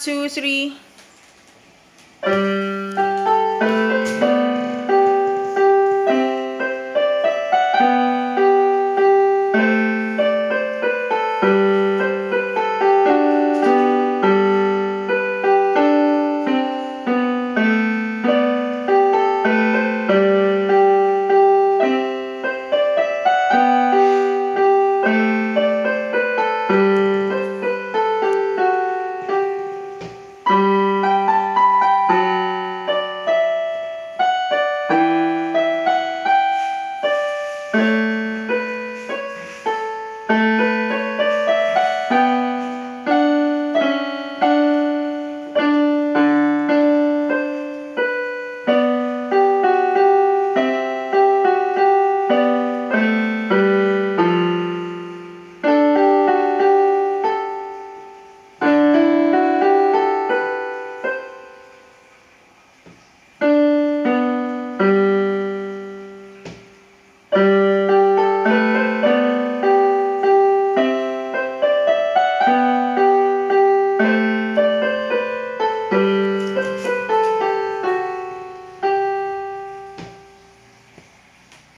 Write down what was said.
two, three.